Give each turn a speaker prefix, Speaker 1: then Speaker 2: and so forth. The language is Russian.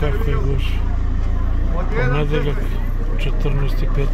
Speaker 1: как ты говоришь, понадобок 14-15.